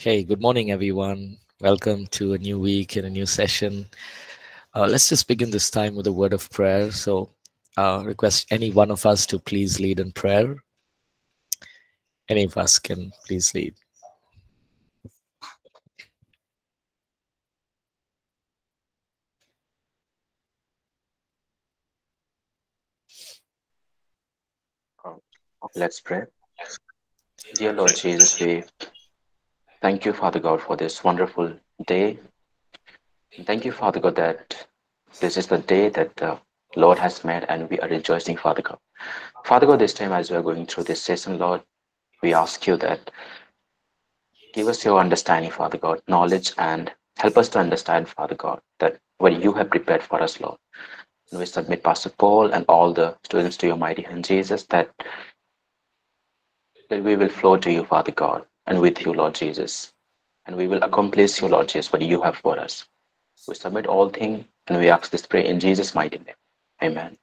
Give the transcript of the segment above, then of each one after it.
Hey, good morning, everyone. Welcome to a new week and a new session. Uh, let's just begin this time with a word of prayer. So, uh, request any one of us to please lead in prayer. Any of us can please lead. Let's pray. Dear Lord Jesus, we thank you, Father God, for this wonderful day. Thank you, Father God, that this is the day that the Lord has made and we are rejoicing, Father God. Father God, this time as we are going through this session, Lord, we ask you that give us your understanding, Father God, knowledge and help us to understand, Father God, that what you have prepared for us, Lord. And we submit Pastor Paul and all the students to your mighty hand, Jesus, that that we will flow to you, Father God, and with you, Lord Jesus. And we will accomplish you, Lord Jesus, what you have for us. We submit all things and we ask this prayer in Jesus' mighty name. Amen.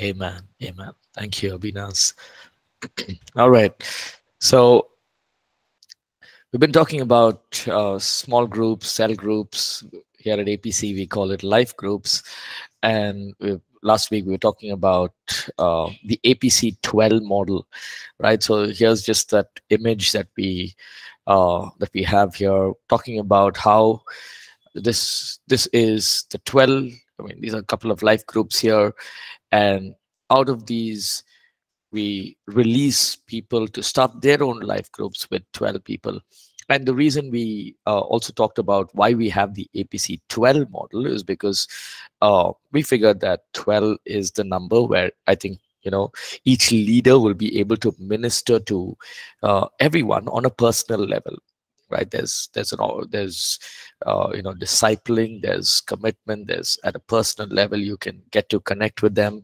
Amen. Amen. Thank you, Abinas. All right. So, we've been talking about uh, small groups, cell groups. Here at APC, we call it life groups. And we've last week we were talking about uh, the APC 12 model, right? So here's just that image that we uh, that we have here, talking about how this this is the 12. I mean, these are a couple of life groups here, and out of these, we release people to start their own life groups with 12 people and the reason we uh, also talked about why we have the APC 12 model is because uh, we figured that 12 is the number where I think you know each leader will be able to minister to uh, everyone on a personal level right? There's there's an there's uh, you know discipling there's commitment there's at a personal level you can get to connect with them.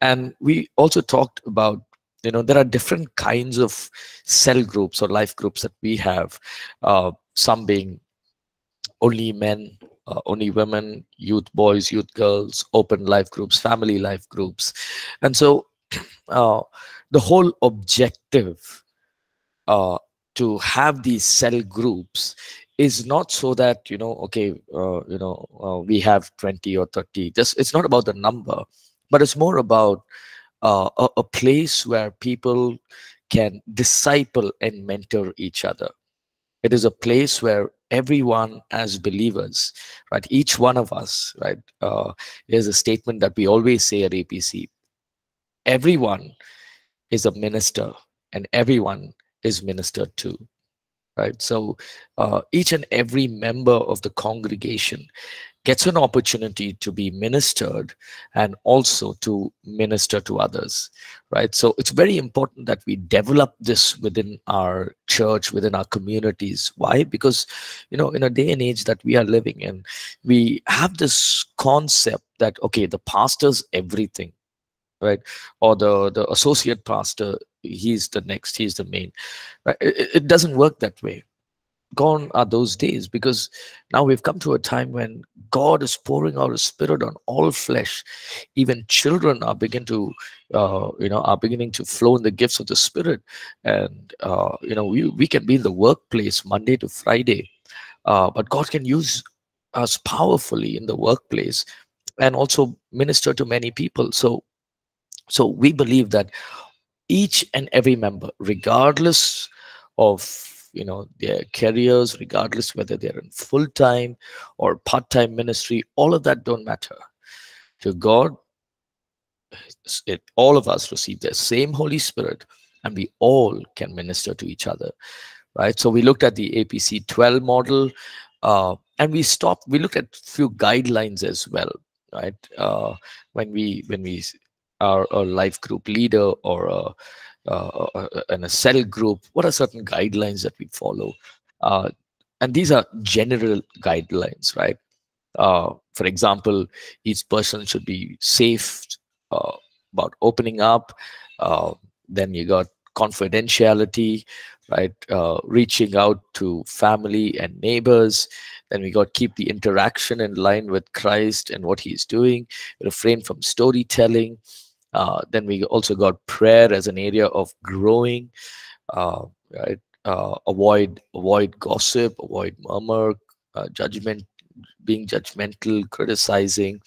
And we also talked about you know there are different kinds of cell groups or life groups that we have uh, some being only men uh, only women youth boys youth girls open life groups family life groups. And so uh, the whole objective uh, to have these cell groups is not so that you know okay uh, you know uh, we have 20 or 30 just it's not about the number but it's more about uh, a, a place where people can disciple and mentor each other. It is a place where everyone as believers, right? Each one of us, right? Uh, there's a statement that we always say at APC. Everyone is a minister and everyone is ministered to right? So uh, each and every member of the congregation gets an opportunity to be ministered and also to minister to others right? So it's very important that we develop this within our church within our communities. Why? Because you know in a day and age that we are living in we have this concept that okay the pastor's everything right? Or the the associate pastor he's the next he's the main it, it doesn't work that way gone are those days because now we've come to a time when God is pouring out His Spirit on all flesh. Even children are begin to, uh, you know, are beginning to flow in the gifts of the Spirit, and uh, you know, we we can be in the workplace Monday to Friday, uh, but God can use us powerfully in the workplace, and also minister to many people. So, so we believe that each and every member, regardless of you know their careers regardless whether they're in full-time or part-time ministry all of that don't matter. To god it, all of us receive the same holy spirit and we all can minister to each other right? So we looked at the apc 12 model uh, and we stopped we looked at few guidelines as well right? Uh, when we when we are a life group leader or a uh, uh, uh, in a cell group what are certain guidelines that we follow? Uh, and these are general guidelines right? Uh, for example each person should be safe uh, about opening up then you got confidentiality right? Reaching out to family and neighbors then we got keep the interaction in line with christ and what he's doing refrain from storytelling uh, then we also got prayer as an area of growing, uh, right? uh, avoid avoid gossip avoid murmur uh, judgment being judgmental criticizing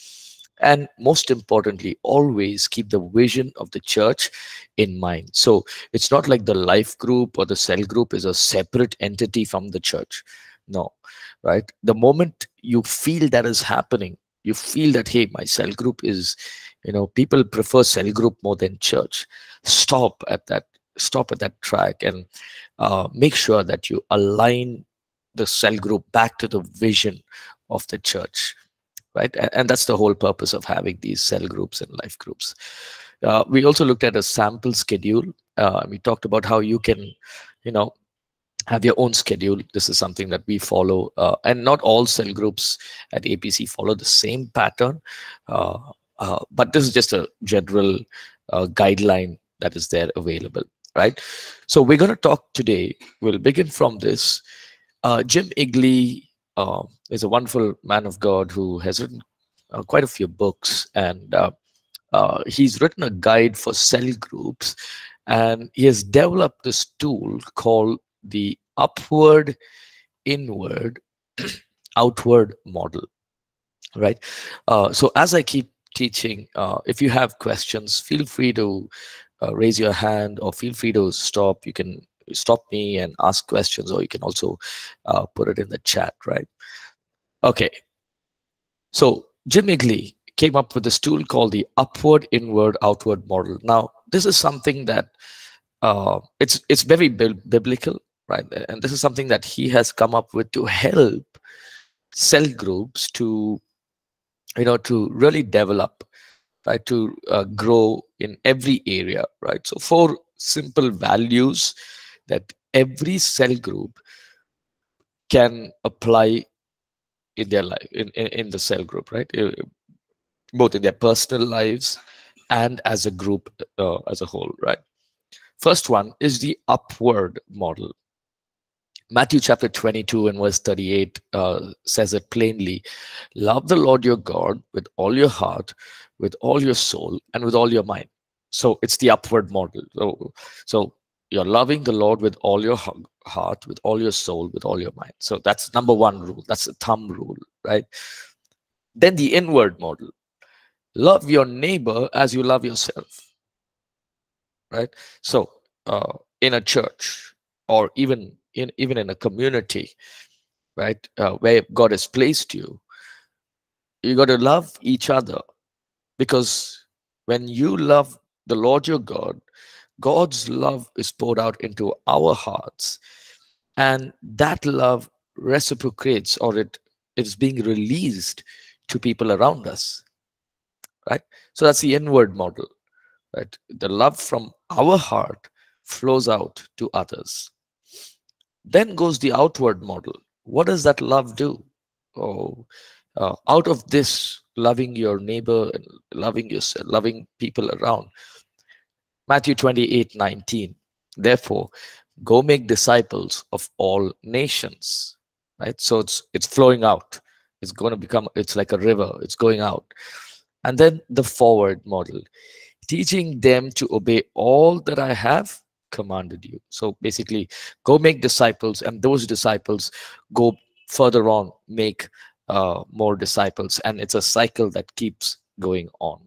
and most importantly always keep the vision of the church in mind. So it's not like the life group or the cell group is a separate entity from the church. No right? The moment you feel that is happening you feel that hey my cell group is you know people prefer cell group more than church. Stop at that stop at that track and uh, make sure that you align the cell group back to the vision of the church right? And, and that's the whole purpose of having these cell groups and life groups. Uh, we also looked at a sample schedule. Uh, we talked about how you can you know have your own schedule. This is something that we follow uh, and not all cell groups at apc follow the same pattern. Uh, uh, but this is just a general uh, guideline that is there available right so we're going to talk today we'll begin from this Jim Egli uh, is a wonderful man of God who has written uh, quite a few books, and uh, uh, he's written a guide for cell groups, and he has developed this tool called the upward, inward, outward model. Right. Uh, so as I keep teaching, uh, if you have questions, feel free to raise your hand or feel free to stop. You can stop me and ask questions, or you can also uh, put it in the chat, right? Okay. So Jim Egli came up with this tool called the upward, inward, outward model. Now, this is something that uh, it's it's very biblical, right? And this is something that he has come up with to help cell groups to, you know, to really develop, right? To uh, grow in every area, right? So four simple values that every cell group can apply in their life in, in, in the cell group right uh, both in their personal lives and as a group uh, as a whole right first one is the upward model matthew chapter 22 and verse 38 uh, says it plainly love the lord your god with all your heart with all your soul and with all your mind so it's the upward model so so you're loving the Lord with all your heart, with all your soul, with all your mind. So that's number one rule. That's the thumb rule, right? Then the inward model love your neighbor as you love yourself, right? So uh, in a church or even in even in a community, right, uh, where God has placed you, you got to love each other because when you love the Lord your God, God's love is poured out into our hearts, and that love reciprocates or it is being released to people around us. Right? So that's the inward model. Right? The love from our heart flows out to others. Then goes the outward model. What does that love do? Oh, uh, out of this loving your neighbor and loving yourself, loving people around, Matthew 28 19. Therefore, go make disciples of all nations. Right? So it's it's flowing out. It's going to become, it's like a river, it's going out. And then the forward model, teaching them to obey all that I have commanded you. So basically, go make disciples, and those disciples go further on, make uh, more disciples. And it's a cycle that keeps going on.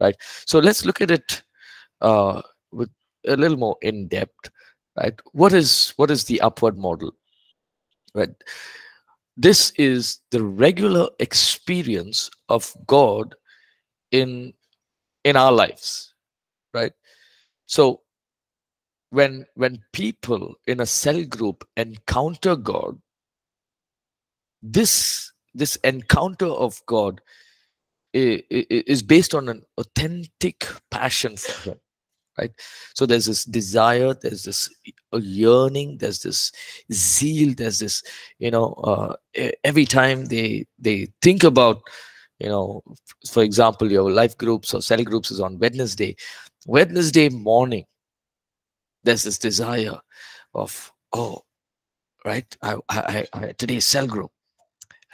Right? So let's look at it uh, with a little more in depth, right? What is what is the upward model, right? This is the regular experience of God in in our lives, right? So when when people in a cell group encounter God, this this encounter of God is based on an authentic passion for him right? So there's this desire there's this yearning there's this zeal there's this you know uh, every time they they think about you know for example your life groups or cell groups is on wednesday. Wednesday morning there's this desire of oh right? I i, I today's cell group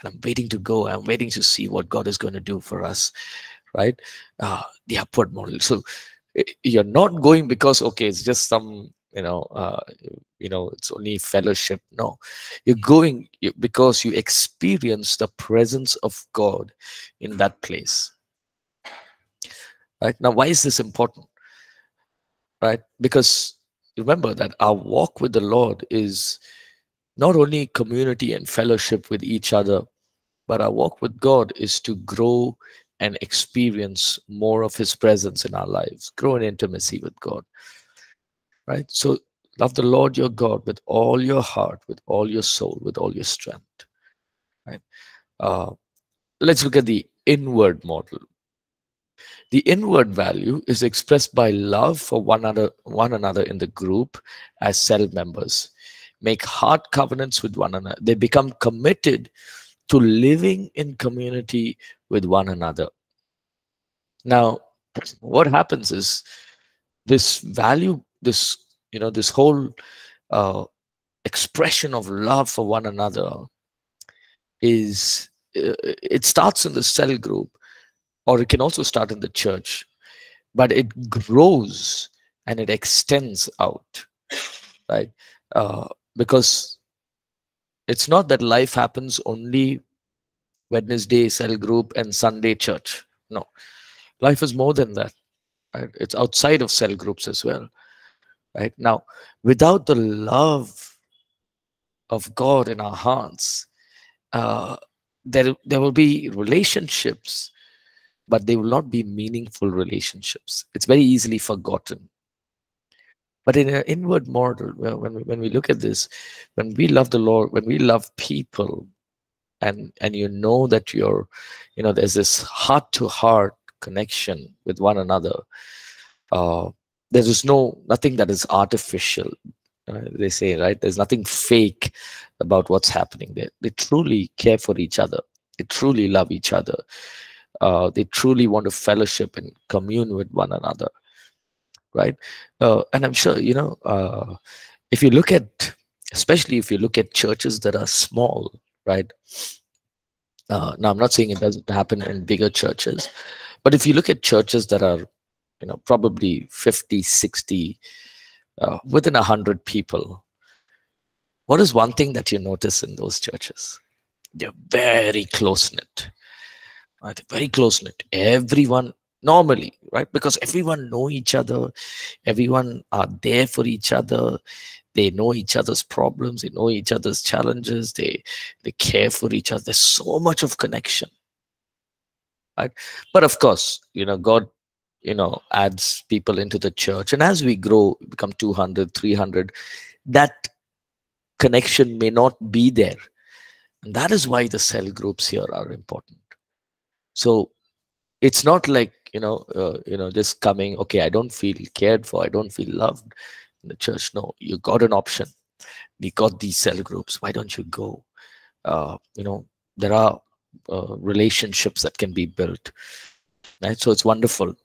and i'm waiting to go i'm waiting to see what god is going to do for us right? Uh, the upward model. So you're not going because okay it's just some you know uh, you know it's only fellowship. No. You're going because you experience the presence of god in that place. Right? Now why is this important? Right? Because remember that our walk with the lord is not only community and fellowship with each other but our walk with god is to grow and experience more of his presence in our lives grow in intimacy with god right? So love the lord your god with all your heart with all your soul with all your strength right? Uh, let's look at the inward model the inward value is expressed by love for one another one another in the group as cell members. Make heart covenants with one another. They become committed to living in community with one another. Now what happens is this value this you know this whole uh, expression of love for one another is uh, it starts in the cell group or it can also start in the church. But it grows and it extends out right? Uh, because it's not that life happens only wednesday cell group and sunday church. No. Life is more than that right? It's outside of cell groups as well right? Now without the love of god in our hearts uh, there there will be relationships but they will not be meaningful relationships. It's very easily forgotten. But in an inward model when we, when we look at this when we love the lord when we love people and and you know that you're you know there's this heart to heart connection with one another uh, there is no nothing that is artificial uh, they say right? There's nothing fake about what's happening there. They truly care for each other. They truly love each other uh, they truly want to fellowship and commune with one another right? Uh, and i'm sure you know uh, if you look at especially if you look at churches that are small right? Uh, now i'm not saying it doesn't happen in bigger churches but if you look at churches that are you know probably 50 60 uh, within 100 people what is one thing that you notice in those churches? They're very close knit right very close knit. Everyone normally right? Because everyone know each other. Everyone are there for each other. They know each other's problems. They know each other's challenges. They they care for each other. There's so much of connection right? But of course you know god you know adds people into the church. And as we grow become 200 300 that connection may not be there. And that is why the cell groups here are important so it's not like you know uh, you know just coming okay i don't feel cared for i don't feel loved in the church no you got an option we got these cell groups why don't you go uh, you know there are uh, relationships that can be built right so it's wonderful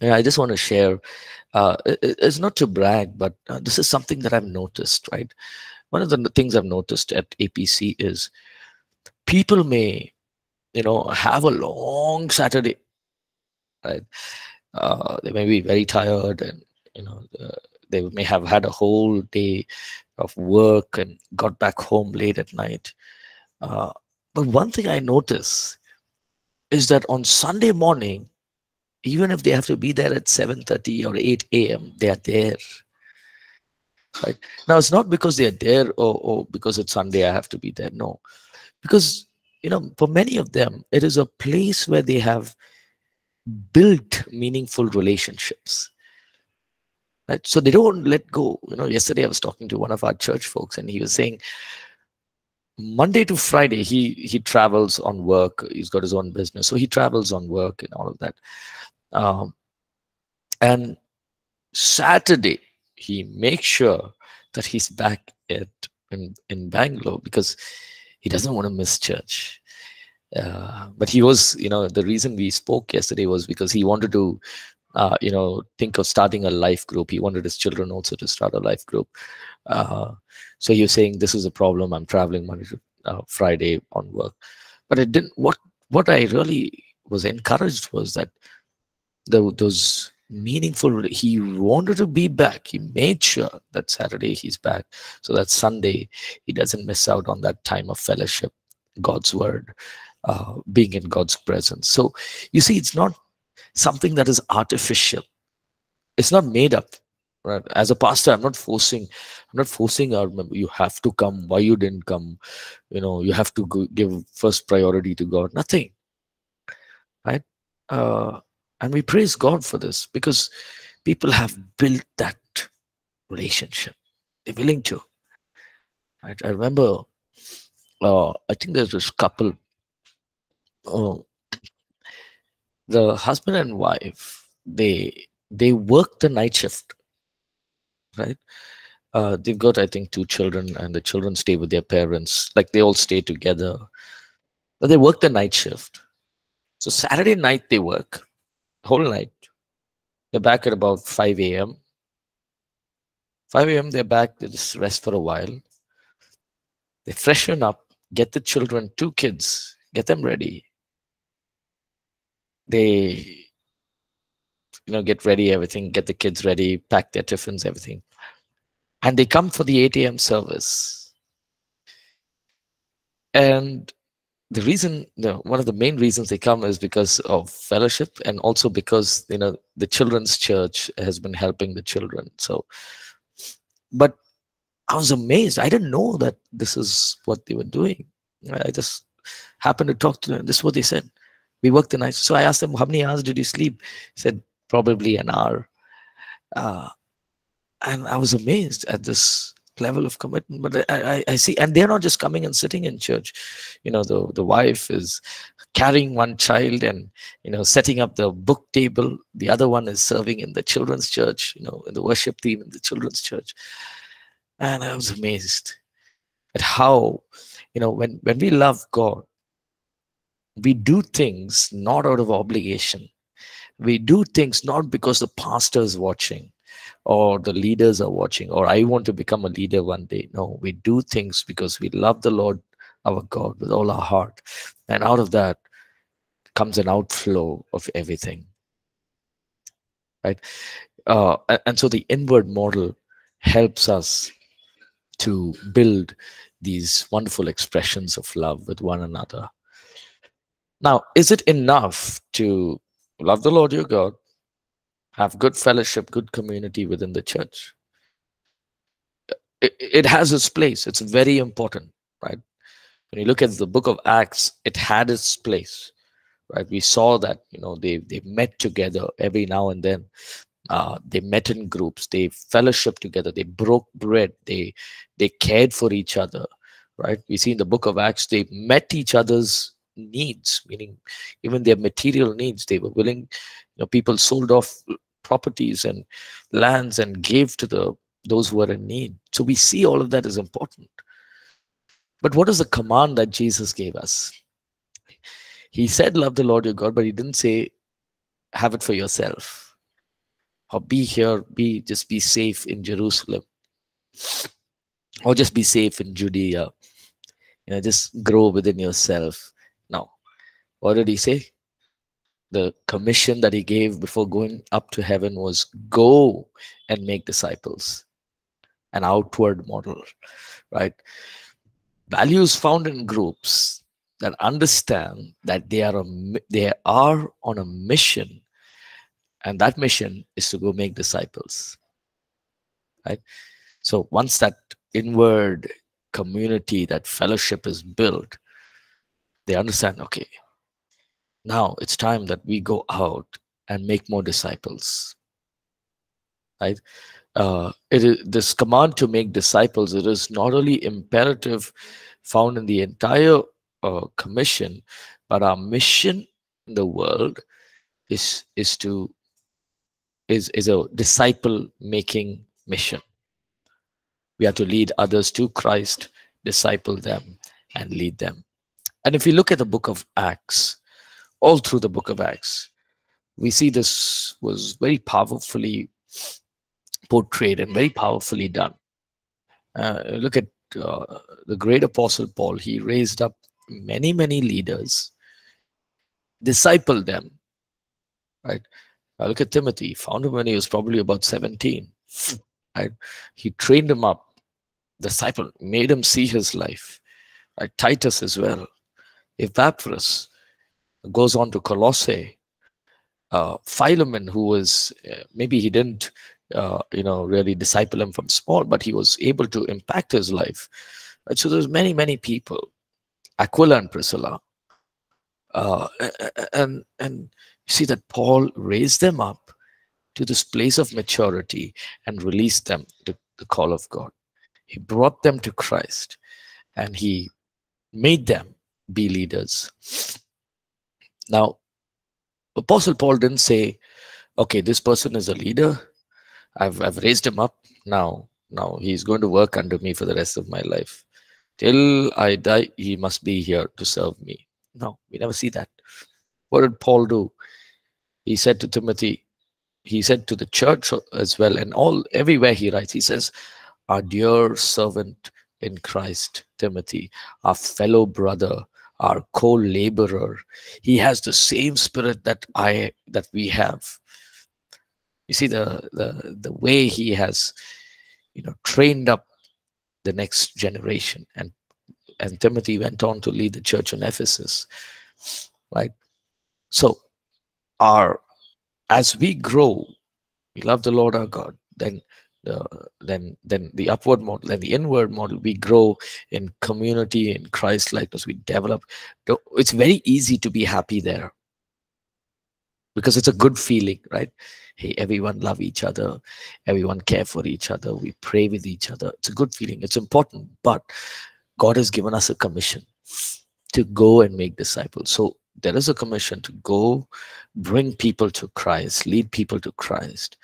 yeah, I just want to share. Uh, it's not to brag, but uh, this is something that I've noticed. Right, one of the things I've noticed at APC is people may, you know, have a long Saturday. Right, uh, they may be very tired, and you know, they may have had a whole day of work and got back home late at night. Uh, but one thing I notice is that on Sunday morning even if they have to be there at 7.30 or 8 a.m they are there right now it's not because they are there or, or because it's sunday i have to be there no because you know for many of them it is a place where they have built meaningful relationships right? So they don't let go. You know yesterday i was talking to one of our church folks and he was saying monday to friday he he travels on work. He's got his own business. So he travels on work and all of that. Um, and Saturday, he makes sure that he's back at in, in Bangalore because he doesn't want to miss church. Uh, but he was, you know, the reason we spoke yesterday was because he wanted to, uh, you know, think of starting a life group. He wanted his children also to start a life group. Uh, so he was saying, "This is a problem. I'm traveling Monday to uh, Friday on work." But it didn't. What what I really was encouraged was that the, those meaningful. He wanted to be back. He made sure that Saturday he's back so that Sunday he doesn't miss out on that time of fellowship, God's word, uh, being in God's presence. So you see, it's not something that is artificial. It's not made up. Right? As a pastor, I'm not forcing. I'm not forcing our. You have to come. Why you didn't come? You know, you have to go, give first priority to God. Nothing. Right? Uh, and we praise God for this because people have built that relationship. They're willing to. I remember, uh, I think there's this couple, uh, the husband and wife, they they work the night shift, right? Uh, they've got, I think, two children, and the children stay with their parents. Like they all stay together, but they work the night shift. So Saturday night they work, whole night. They're back at about 5 a.m. 5 a.m. they're back, they just rest for a while. They freshen up, get the children, two kids, get them ready. They, you know, get ready, everything, get the kids ready, pack their tiffins, everything. And they come for the 8 a.m. service. And the reason you know, one of the main reasons they come is because of fellowship and also because you know the children's church has been helping the children. So but i was amazed. I didn't know that this is what they were doing. I just happened to talk to them. This is what they said. We worked the night. So i asked them how many hours did you sleep? He said probably an hour. Uh, and i was amazed at this level of commitment but I, I, I see and they're not just coming and sitting in church. You know the the wife is carrying one child and you know setting up the book table. The other one is serving in the children's church you know in the worship team in the children's church. And i was amazed at how you know when when we love god we do things not out of obligation. We do things not because the pastor is watching or the leaders are watching or i want to become a leader one day. No we do things because we love the lord our god with all our heart. And out of that comes an outflow of everything right? Uh, and so the inward model helps us to build these wonderful expressions of love with one another. Now is it enough to love the lord your god have good fellowship, good community within the church. It, it has its place. It's very important, right? When you look at the book of Acts, it had its place, right? We saw that, you know, they, they met together every now and then. Uh, they met in groups, they fellowship together, they broke bread, they they cared for each other, right? We see in the book of Acts, they met each other's needs, meaning even their material needs. They were willing, you know, people sold off properties and lands and gave to the those who were in need. So we see all of that is important. But what is the command that Jesus gave us? He said, Love the Lord your God, but he didn't say, Have it for yourself. Or be here, be just be safe in Jerusalem. Or just be safe in Judea. You know, just grow within yourself. Now, What did he say? The commission that he gave before going up to heaven was go and make disciples an outward model right? Values found in groups that understand that they are a, they are on a mission and that mission is to go make disciples right? So once that inward community that fellowship is built they understand okay now it's time that we go out and make more disciples right? Uh, it is this command to make disciples it is not only imperative found in the entire uh, commission but our mission in the world is is to is is a disciple making mission. We have to lead others to christ disciple them and lead them. And if you look at the book of acts all through the book of Acts. We see this was very powerfully portrayed and very powerfully done. Uh, look at uh, the great apostle Paul. He raised up many, many leaders, discipled them, right? Uh, look at Timothy. Found him when he was probably about 17. Right? He trained him up, disciple, made him see his life. Right? Titus as well. Epaphras goes on to Colossae. Uh, Philemon, who was uh, maybe he didn't, uh, you know, really disciple him from small, but he was able to impact his life. Right? So there's many, many people. Aquila and Priscilla. Uh, and and you see that Paul raised them up to this place of maturity and released them to the call of God. He brought them to Christ and he made them be leaders. Now, Apostle Paul didn't say, okay, this person is a leader. I've, I've raised him up. Now, now he's going to work under me for the rest of my life. Till I die, he must be here to serve me. No, we never see that. What did Paul do? He said to Timothy, he said to the church as well, and all everywhere he writes, he says, Our dear servant in Christ, Timothy, our fellow brother, our co-laborer, he has the same spirit that I that we have. You see the the the way he has, you know, trained up the next generation and and Timothy went on to lead the church in Ephesus. Right? So our as we grow, we love the Lord our God, then the Uh, then then the upward model and the inward model, we grow in community in Christ likeness, we develop. It's very easy to be happy there because it's a good feeling, right? Hey, everyone love each other, everyone care for each other, we pray with each other. It's a good feeling, it's important, but God has given us a commission to go and make disciples. So there is a commission to go bring people to Christ, lead people to Christ.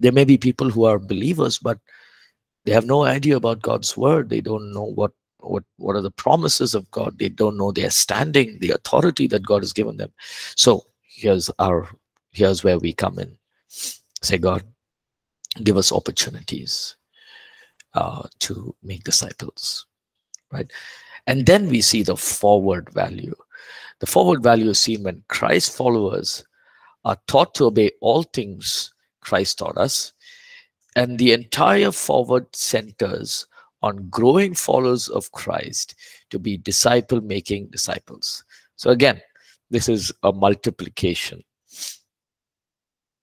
There may be people who are believers, but they have no idea about God's word. They don't know what what what are the promises of God. They don't know their standing, the authority that God has given them. So here's our here's where we come in. Say, God, give us opportunities uh, to make disciples right? And then we see the forward value. The forward value is seen when Christ followers are taught to obey all things Christ taught us, and the entire forward centers on growing followers of Christ to be disciple making disciples. So, again, this is a multiplication.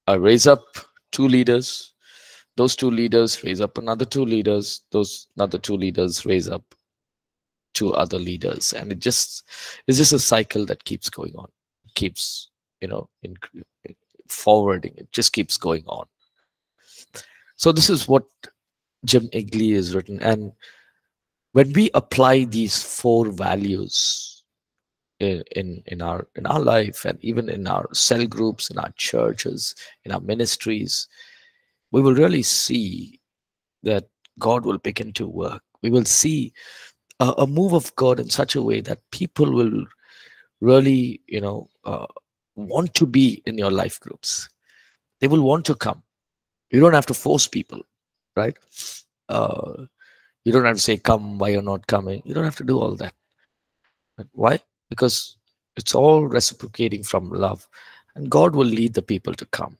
I raise up two leaders, those two leaders raise up another two leaders, those another two leaders raise up two other leaders and it just is just a cycle that keeps going on keeps you know in, forwarding. It just keeps going on. So this is what Jim Egli has written. And when we apply these four values in, in in our in our life and even in our cell groups in our churches in our ministries we will really see that god will begin to work. We will see a, a move of God in such a way that people will really, you know, uh, want to be in your life groups. They will want to come. You don't have to force people, right? Uh, you don't have to say, come, why you're not coming. You don't have to do all that. But why? Because it's all reciprocating from love. And God will lead the people to come,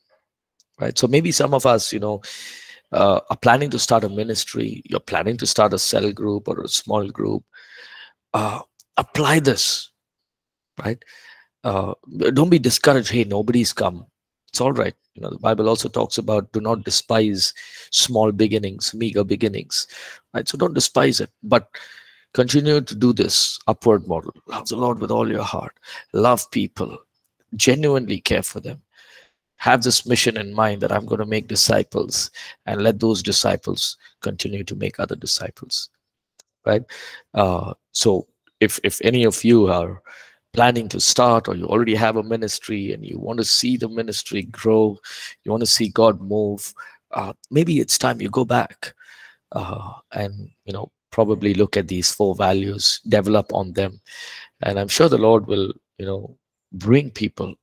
right? So maybe some of us, you know, uh, are planning to start a ministry, you're planning to start a cell group or a small group, uh, apply this, right? Uh, don't be discouraged. Hey, nobody's come. It's all right. You know, the Bible also talks about do not despise small beginnings, meager beginnings, right? So don't despise it, but continue to do this upward model. Love the Lord with all your heart. Love people. Genuinely care for them have this mission in mind that I'm going to make disciples and let those disciples continue to make other disciples. Right? Uh, so if if any of you are planning to start or you already have a ministry and you want to see the ministry grow, you want to see God move, uh, maybe it's time you go back uh, and you know probably look at these four values, develop on them, and I'm sure the Lord will you know bring people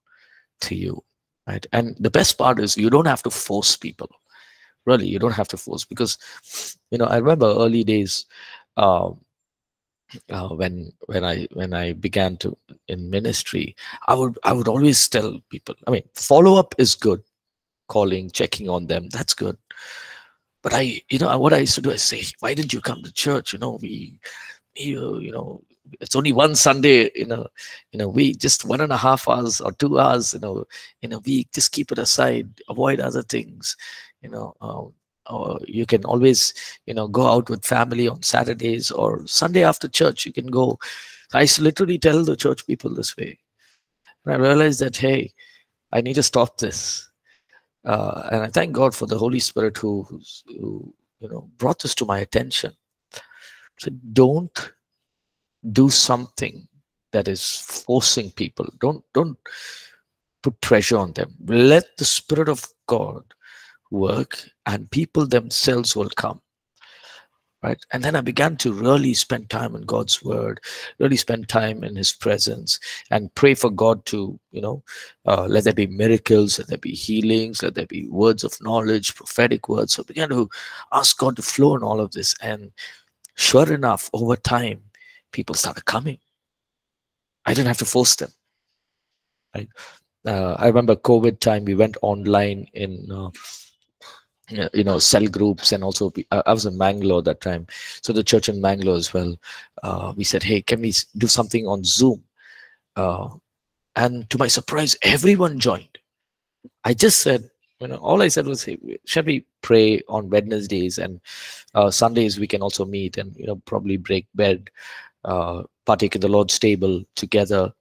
to you right? And the best part is you don't have to force people. Really you don't have to force because you know i remember early days uh, uh, when when i when i began to in ministry i would i would always tell people i mean follow up is good calling, checking on them. That's good. But I, you know, what I used to do, I say, why didn't you come to church? You know, we, you, you know, it's only one Sunday in a in a week, just one and a half hours or two hours, you know, in a week. Just keep it aside. Avoid other things, you know. Um, or you can always, you know, go out with family on Saturdays or Sunday after church. You can go. I literally tell the church people this way. And I realized that hey, I need to stop this. Uh, and I thank God for the Holy Spirit who, who you know brought this to my attention. So don't do something that is forcing people. Don't don't put pressure on them. Let the Spirit of God work, and people themselves will come right? And then i began to really spend time in god's word really spend time in his presence and pray for god to you know uh, let there be miracles let there be healings let there be words of knowledge prophetic words. So I began to ask god to flow in all of this. And sure enough over time people started coming. I didn't have to force them right? Uh, i remember covid time we went online in uh, you know cell groups and also i was in mangalore that time. So the church in mangalore as well uh, we said hey can we do something on zoom? Uh, and to my surprise everyone joined. I just said you know all i said was hey shall we pray on wednesdays and uh, sundays we can also meet and you know probably break bread uh, partake in the lord's table together.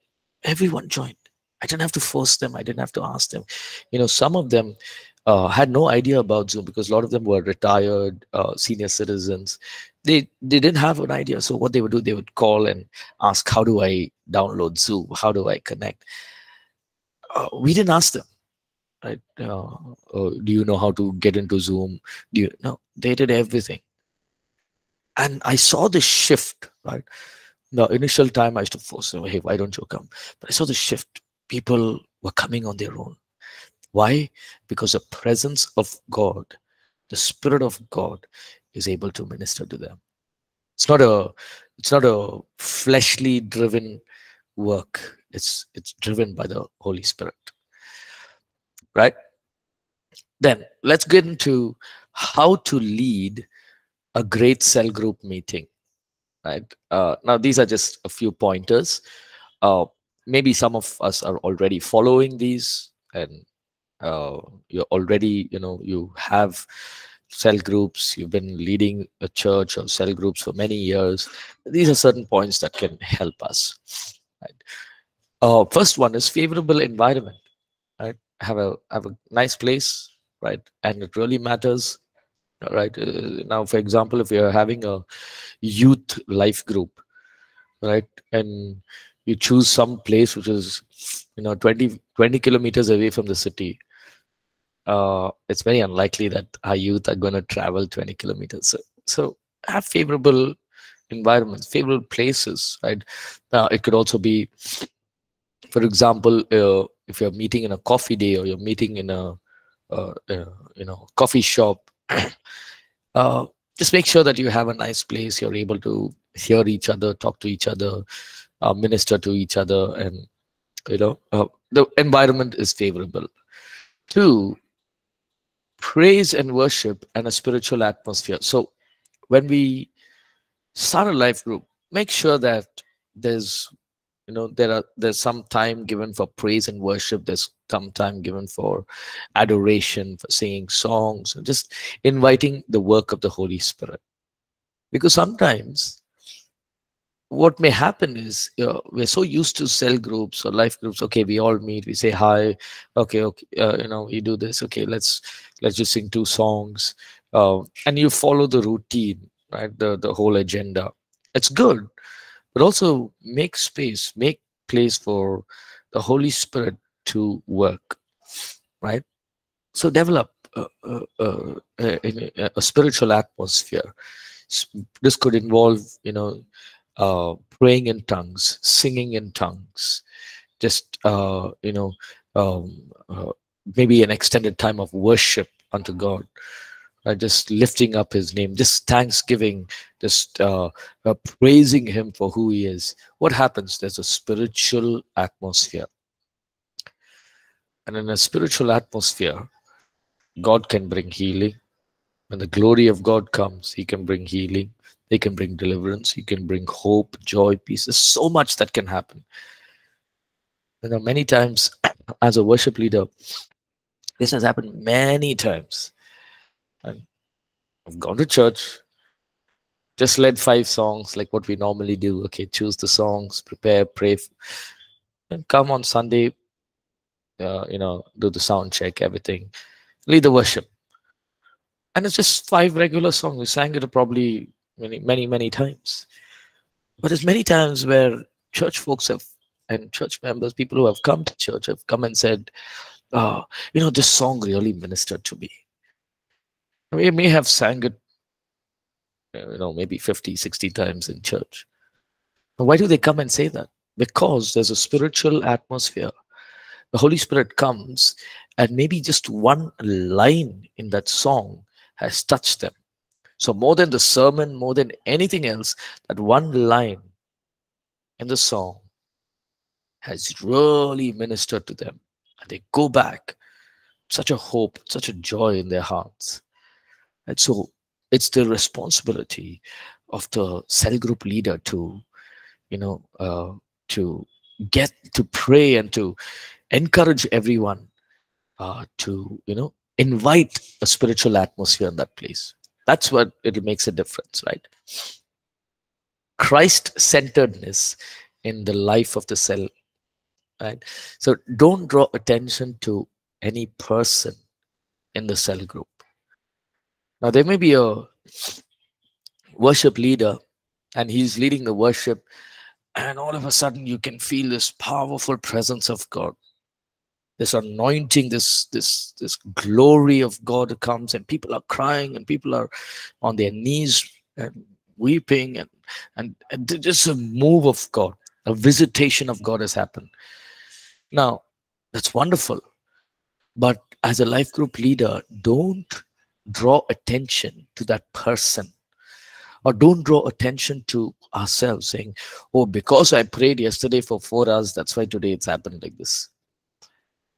Everyone joined. I didn't have to force them. I didn't have to ask them. You know some of them uh, had no idea about Zoom because a lot of them were retired uh, senior citizens. They they didn't have an idea. So what they would do, they would call and ask, "How do I download Zoom? How do I connect?" Uh, we didn't ask them. Right? Uh, oh, do you know how to get into Zoom? Do you no? They did everything, and I saw the shift. Right, the initial time I used to force them, "Hey, why don't you come?" But I saw the shift. People were coming on their own why? Because the presence of God, the Spirit of God, is able to minister to them. It's not a it's not a fleshly driven work. It's it's driven by the Holy Spirit. Right? Then let's get into how to lead a great cell group meeting. Right. Uh, now these are just a few pointers. Uh, maybe some of us are already following these and uh, you're already you know you have cell groups you've been leading a church or cell groups for many years. These are certain points that can help us right? Uh, first one is favorable environment right? Have a have a nice place right? And it really matters right? Uh, now for example if you're having a youth life group right? And you choose some place which is you know 20 20 kilometers away from the city uh, it's very unlikely that our youth are going to travel 20 kilometers. So, so have favorable environments, favorable places, right? Now, it could also be, for example, uh, if you're meeting in a coffee day or you're meeting in a, uh, uh you know, coffee shop, uh, just make sure that you have a nice place. You're able to hear each other, talk to each other, uh, minister to each other, and you know, uh, the environment is favorable. Two, praise and worship and a spiritual atmosphere. So when we start a life group, make sure that there's you know there are there's some time given for praise and worship there's some time given for adoration for singing songs and just inviting the work of the holy spirit because sometimes what may happen is you know, we're so used to cell groups or life groups. Okay we all meet we say hi. Okay okay uh, you know we do this. Okay let's let's just sing two songs. Uh, and you follow the routine right? The the whole agenda. It's good but also make space make place for the holy spirit to work right? So develop a, a, a, a spiritual atmosphere. This could involve you know uh, praying in tongues, singing in tongues, just uh, you know, um, uh, maybe an extended time of worship unto God, uh, just lifting up His name, just thanksgiving, just uh, uh, praising Him for who He is. What happens? There's a spiritual atmosphere, and in a spiritual atmosphere, God can bring healing. When the glory of God comes, He can bring healing. He can bring deliverance. He can bring hope, joy, peace. There's so much that can happen. You know, many times as a worship leader, this has happened many times. And I've gone to church, just led five songs like what we normally do. Okay, choose the songs, prepare, pray, and come on Sunday, uh, you know, do the sound check, everything, lead the worship. And it's just five regular songs. We sang it probably many, many, many times. But there's many times where church folks have and church members, people who have come to church, have come and said, oh, you know, this song really ministered to me. We may have sang it, uh, you know, maybe 50, 60 times in church. But why do they come and say that? Because there's a spiritual atmosphere. The Holy Spirit comes, and maybe just one line in that song has touched them. So, more than the sermon, more than anything else, that one line in the song has really ministered to them. And they go back, such a hope, such a joy in their hearts. And so, it's the responsibility of the cell group leader to, you know, uh, to get to pray and to encourage everyone uh, to, you know, invite a spiritual atmosphere in that place. That's what it makes a difference, right? Christ centeredness in the life of the cell, right? So don't draw attention to any person in the cell group. Now, there may be a worship leader and he's leading the worship, and all of a sudden you can feel this powerful presence of God this anointing this this this glory of god comes and people are crying and people are on their knees and weeping and and, and just a move of god a visitation of god has happened. Now that's wonderful but as a life group leader don't draw attention to that person or don't draw attention to ourselves saying oh because i prayed yesterday for four hours that's why today it's happened like this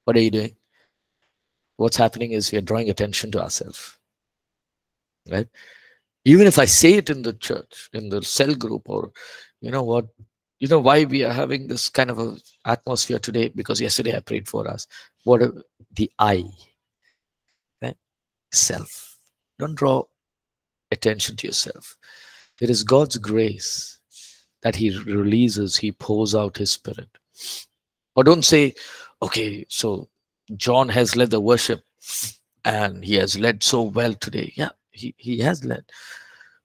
what are you doing? What's happening is we are drawing attention to ourselves. Right? Even if I say it in the church, in the cell group, or you know what, you know why we are having this kind of a atmosphere today? Because yesterday I prayed for us. What a, the I, right? Self. Don't draw attention to yourself. It is God's grace that He releases, He pours out His Spirit. Or don't say, okay, so John has led the worship and he has led so well today. Yeah, he, he has led.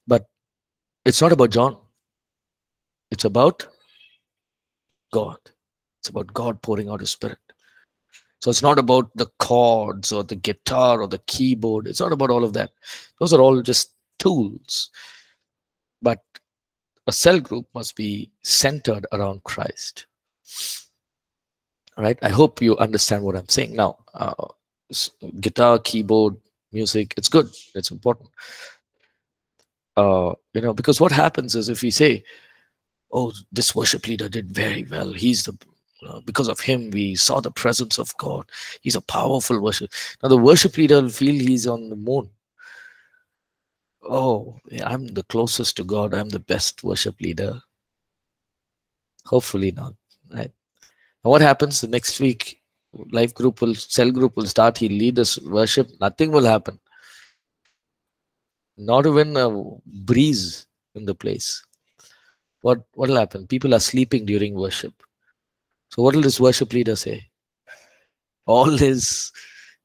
But it's not about John. It's about God. It's about God pouring out his spirit. So it's not about the chords or the guitar or the keyboard. It's not about all of that. Those are all just tools. But a cell group must be centered around Christ right? I hope you understand what i'm saying. Now uh, guitar keyboard music it's good. It's important. Uh, you know because what happens is if we say oh this worship leader did very well. He's the uh, because of him we saw the presence of god. He's a powerful worship. Now the worship leader will feel he's on the moon. Oh i'm the closest to god. I'm the best worship leader. Hopefully not right what happens the next week? Life group will, cell group will start. He'll lead us worship. Nothing will happen. Not even a breeze in the place. What what will happen? People are sleeping during worship. So what will this worship leader say? All his,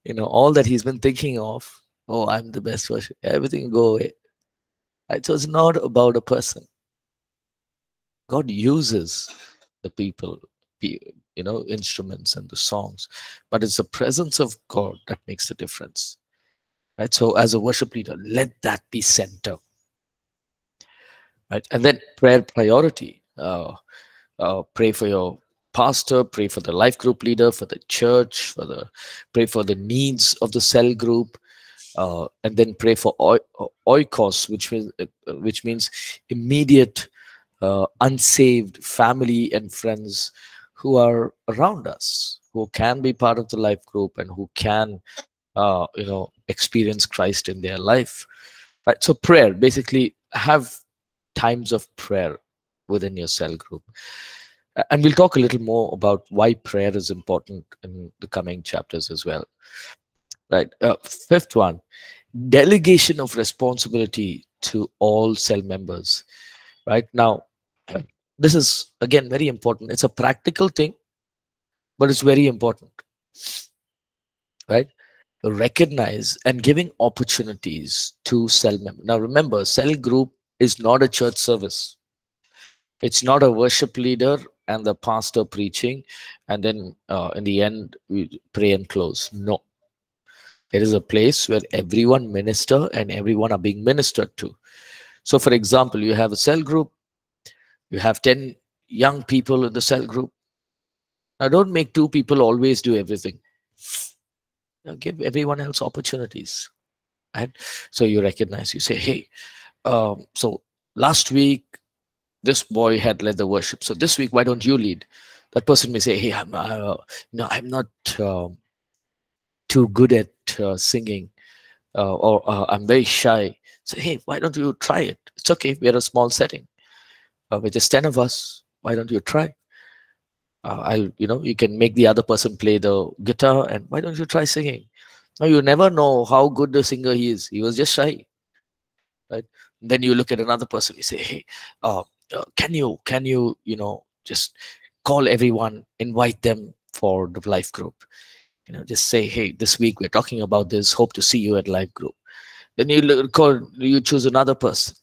you know, all that he's been thinking of. Oh, I'm the best worship. Everything go away. Right? So it's not about a person. God uses the people you know instruments and the songs but it's the presence of god that makes the difference right? So as a worship leader let that be center right? And then prayer priority uh, uh, pray for your pastor pray for the life group leader for the church for the pray for the needs of the cell group uh, and then pray for oikos which means which means immediate uh, unsaved family and friends who are around us, who can be part of the life group and who can, uh, you know, experience Christ in their life. Right. So prayer, basically have times of prayer within your cell group. And we'll talk a little more about why prayer is important in the coming chapters as well. Right. Uh, fifth one, delegation of responsibility to all cell members. Right now, this is again very important. It's a practical thing, but it's very important. Right recognize and giving opportunities to cell members. Now remember, cell group is not a church service. It's not a worship leader and the pastor preaching, and then uh, in the end we pray and close. No, it is a place where everyone minister and everyone are being ministered to. So, for example, you have a cell group, you have ten young people in the cell group. Now, don't make two people always do everything. Know, give everyone else opportunities. And so you recognize you say hey um, so last week this boy had led the worship. So this week why don't you lead? That person may say hey i'm uh, no i'm not uh, too good at uh, singing uh, or uh, i'm very shy. Say hey why don't you try it? It's okay. We're a small setting uh, with just 10 of us why don't you try uh, I'll, you know, you can make the other person play the guitar and why don't you try singing? Now you never know how good the singer he is. He was just shy, right? Then you look at another person, you say, hey, uh, uh, can you, can you, you know, just call everyone, invite them for the life group. You know, just say, hey, this week we're talking about this. Hope to see you at life group. Then you call, you choose another person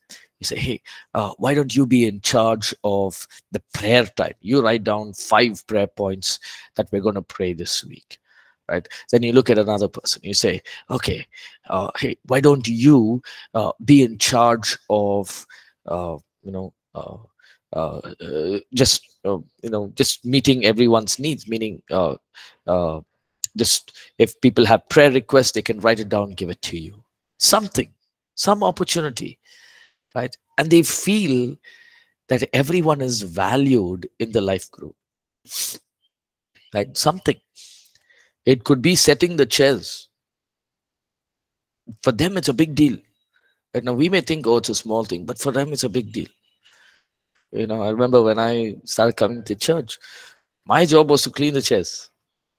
you say hey uh, why don't you be in charge of the prayer time? You write down five prayer points that we're going to pray this week right? Then you look at another person. You say okay uh, hey why don't you uh, be in charge of uh, you know uh, uh, just you know just meeting everyone's needs meaning just if people have prayer requests they can write it down give it to you. Something some opportunity right? And they feel that everyone is valued in the life group, right? Something. It could be setting the chairs. For them, it's a big deal. Right now, we may think, oh, it's a small thing, but for them, it's a big deal. You know, I remember when I started coming to church, my job was to clean the chairs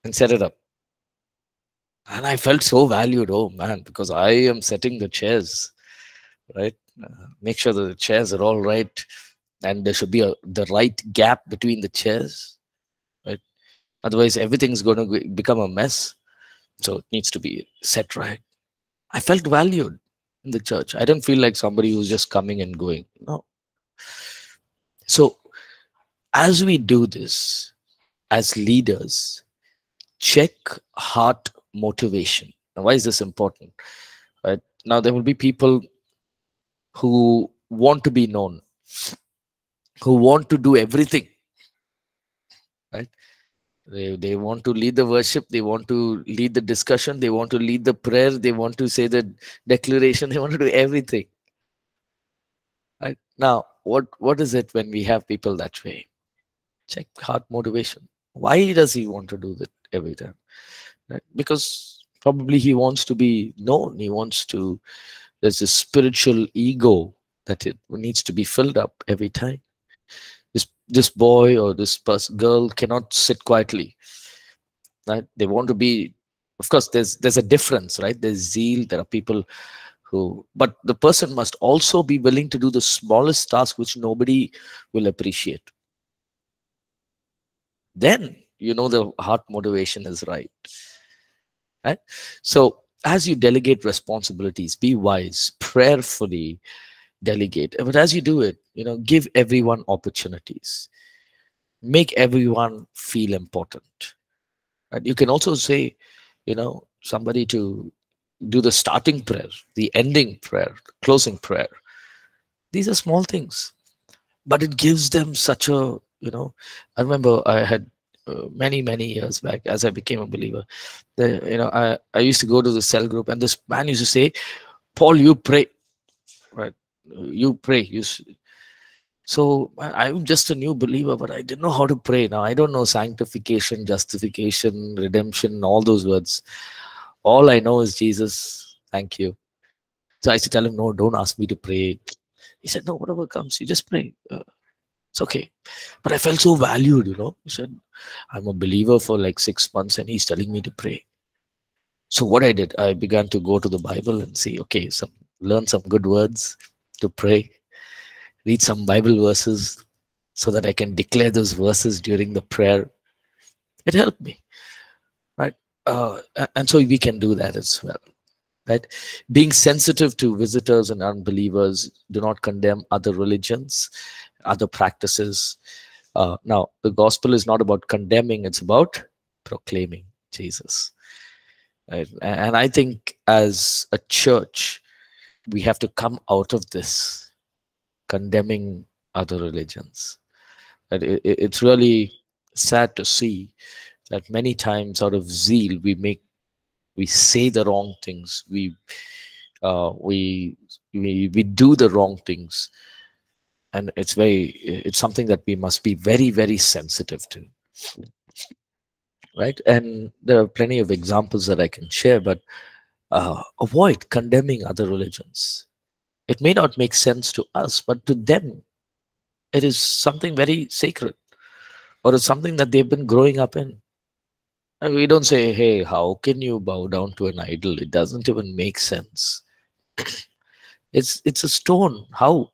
and set it up. And I felt so valued, oh man, because I am setting the chairs, right? Uh, make sure that the chairs are all right and there should be a, the right gap between the chairs right? Otherwise everything's going to become a mess. So it needs to be set right. I felt valued in the church. I didn't feel like somebody who's just coming and going. No. So as we do this as leaders check heart motivation. Now why is this important right? Now there will be people who want to be known, who want to do everything. Right? They, they want to lead the worship, they want to lead the discussion, they want to lead the prayer, they want to say the declaration, they want to do everything. Right? Now, what, what is it when we have people that way? Check heart motivation. Why does he want to do that every time? Right? Because probably he wants to be known, he wants to there's a spiritual ego that it needs to be filled up every time. This this boy or this person, girl cannot sit quietly right? They want to be of course there's there's a difference right? There's zeal there are people who but the person must also be willing to do the smallest task which nobody will appreciate. Then you know the heart motivation is right right? So as you delegate responsibilities, be wise, prayerfully delegate. But as you do it, you know, give everyone opportunities. Make everyone feel important. You can also say, you know, somebody to do the starting prayer, the ending prayer, closing prayer. These are small things, but it gives them such a, you know, I remember I had uh, many many years back as i became a believer the, you know I, I used to go to the cell group and this man used to say paul you pray right you pray you so i'm just a new believer but i didn't know how to pray now i don't know sanctification justification redemption all those words all i know is jesus Thank you. So I used to tell him, no, don't ask me to pray. He said, no, whatever comes, you just pray. Uh, it's okay. But I felt so valued, you know. He said, I'm a believer for like six months and he's telling me to pray. So what I did, I began to go to the Bible and see, okay, some learn some good words to pray, read some Bible verses so that I can declare those verses during the prayer. It helped me, right? Uh, and so we can do that as well, right? Being sensitive to visitors and unbelievers, do not condemn other religions, other practices. Uh, now, the gospel is not about condemning; it's about proclaiming Jesus. Right? And I think as a church, we have to come out of this condemning other religions. It's really sad to see that many times out of zeal we make we say the wrong things we uh, we we we do the wrong things and it's very it's something that we must be very very sensitive to. Right? And there are plenty of examples that i can share but uh, avoid condemning other religions. It may not make sense to us but to them it is something very sacred or it's something that they've been growing up in. And we don't say hey how can you bow down to an idol? It doesn't even make sense. It's it's a stone. How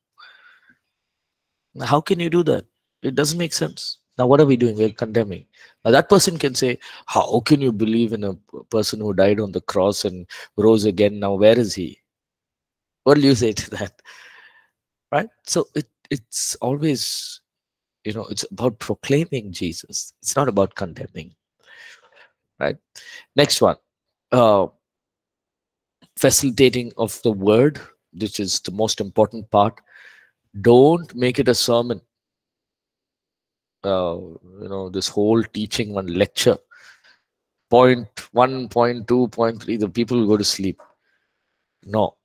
how can you do that it doesn't make sense now, what are we doing? We're condemning. Now, that person can say, How can you believe in a person who died on the cross and rose again? Now, where is he? What do you say to that? Right? So, it, it's always, you know, it's about proclaiming Jesus, it's not about condemning. Right? Next one uh, facilitating of the word, which is the most important part. Don't make it a sermon. Uh, you know this whole teaching one lecture. Point one point two point three the people will go to sleep. No.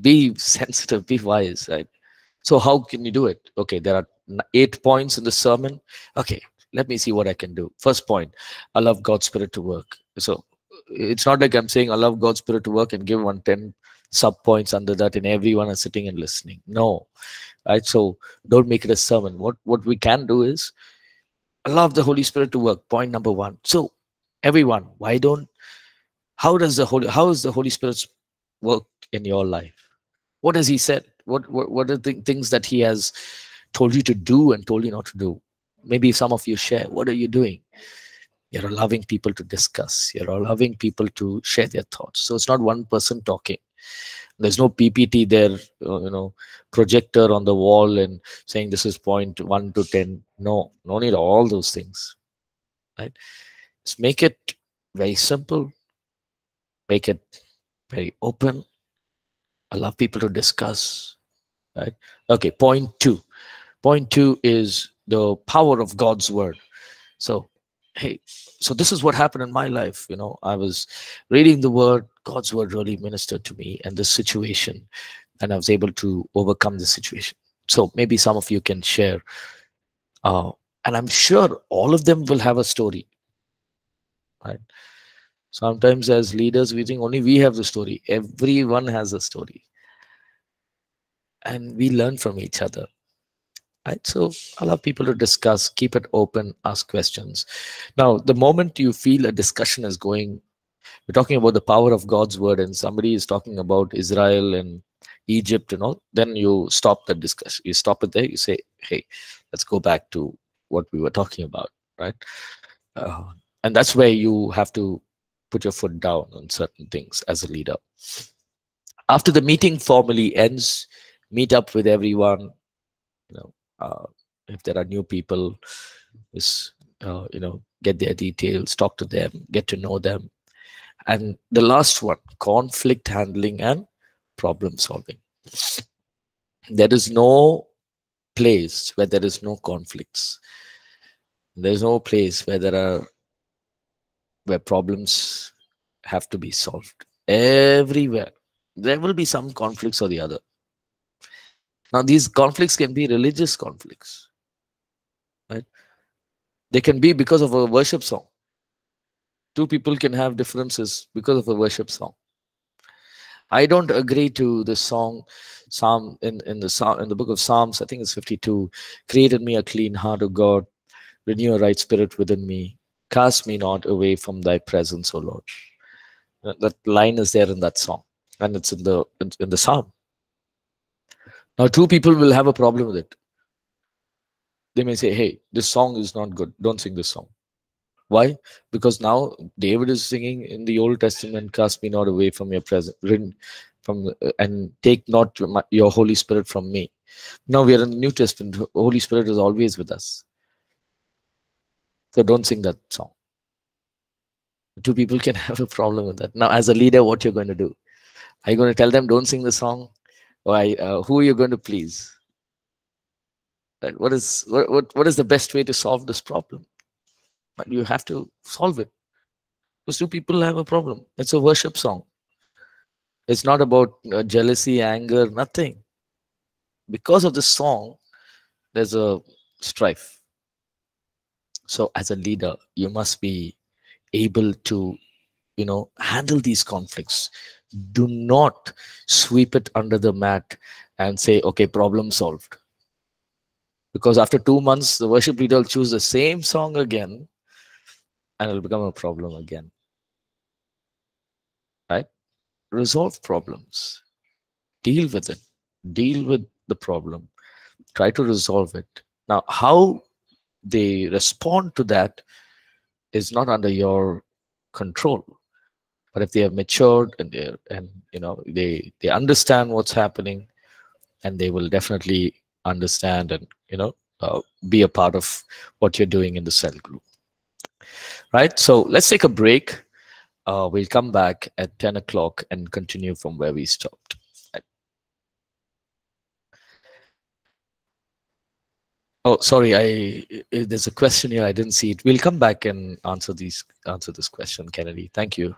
Be sensitive be wise right? So how can you do it? Okay there are eight points in the sermon. Okay let me see what i can do. First point i love god's spirit to work. So it's not like i'm saying i love god's spirit to work and give one 10 sub points under that and everyone is sitting and listening. No. Right? So don't make it a sermon. What what we can do is allow the holy spirit to work. Point number one. So everyone why don't how does the holy how is the holy spirit's work in your life? What has he said? What what, what are the things that he has told you to do and told you not to do? Maybe some of you share. What are you doing? You're allowing people to discuss. You're allowing people to share their thoughts. So it's not one person talking there's no ppt there uh, you know projector on the wall and saying this is point 1 to 10 no no need all those things right? Just make it very simple make it very open allow people to discuss right? Okay point 2 point 2 is the power of god's word. So hey so this is what happened in my life you know. I was reading the word god's word really ministered to me and this situation and i was able to overcome the situation. So maybe some of you can share uh, and i'm sure all of them will have a story right? Sometimes as leaders we think only we have the story. Everyone has a story. And we learn from each other right? So allow people to discuss keep it open ask questions. Now the moment you feel a discussion is going we're talking about the power of god's word and somebody is talking about israel and egypt and all then you stop the discussion you stop it there you say hey let's go back to what we were talking about right? Uh, and that's where you have to put your foot down on certain things as a leader. After the meeting formally ends meet up with everyone you know uh, if there are new people is uh, you know get their details talk to them get to know them. And the last one conflict handling and problem solving. There is no place where there is no conflicts. There's no place where there are where problems have to be solved. Everywhere there will be some conflicts or the other now, these conflicts can be religious conflicts, right? They can be because of a worship song. Two people can have differences because of a worship song. I don't agree to the song Psalm in, in the in the book of Psalms, I think it's 52. Created me a clean heart, O God, renew a right spirit within me. Cast me not away from thy presence, O Lord. That line is there in that song, and it's in the in, in the Psalm. Now, two people will have a problem with it. They may say, Hey, this song is not good. Don't sing this song. Why? Because now David is singing in the Old Testament, cast me not away from your presence, from uh, and take not your Holy Spirit from me. Now we are in the New Testament. Holy Spirit is always with us. So don't sing that song. Two people can have a problem with that. Now, as a leader, what you're going to do? Are you going to tell them don't sing the song? Or uh, who are you going to please? What is what, what what is the best way to solve this problem? But you have to solve it. Because two people have a problem. It's a worship song. It's not about uh, jealousy, anger, nothing. Because of the song, there's a strife. So, as a leader, you must be able to, you know, handle these conflicts. Do not sweep it under the mat and say, okay, problem solved. Because after two months, the worship leader will choose the same song again and it'll become a problem again. Right? Resolve problems. Deal with it. Deal with the problem. Try to resolve it. Now, how they respond to that is not under your control. But if they have matured and they and you know they they understand what's happening, and they will definitely understand and you know uh, be a part of what you're doing in the cell group. Right? So let's take a break. Uh, we'll come back at 10 o'clock and continue from where we stopped. Oh sorry i there's a question here. I didn't see it. We'll come back and answer these answer this question kennedy. Thank you